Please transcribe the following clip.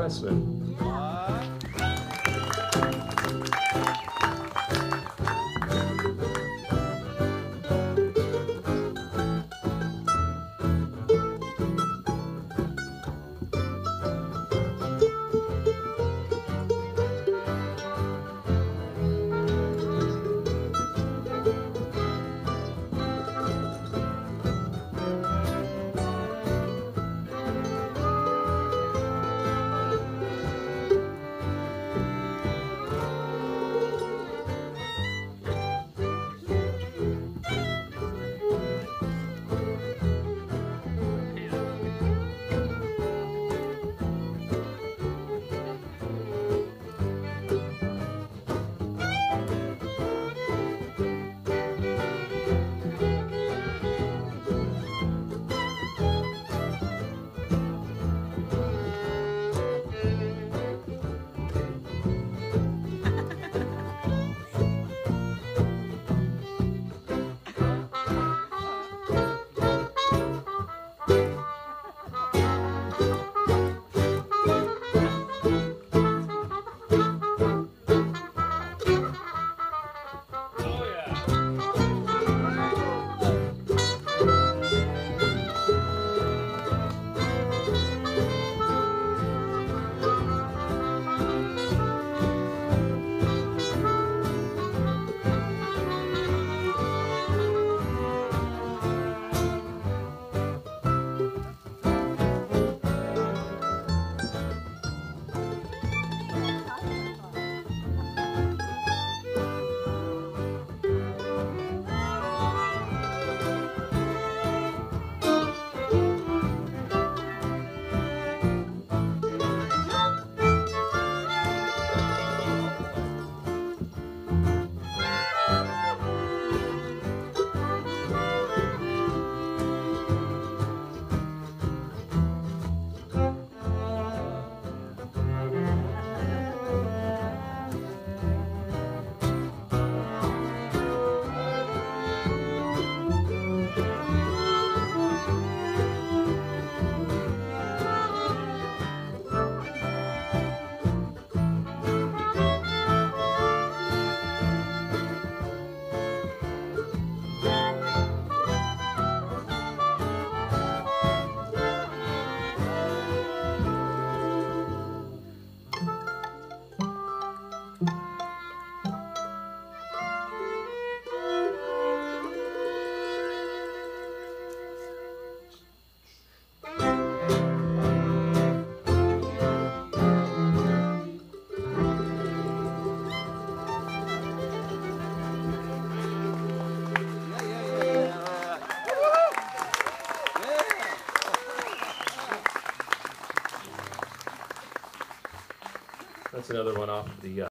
Pressman. That's another one off the uh,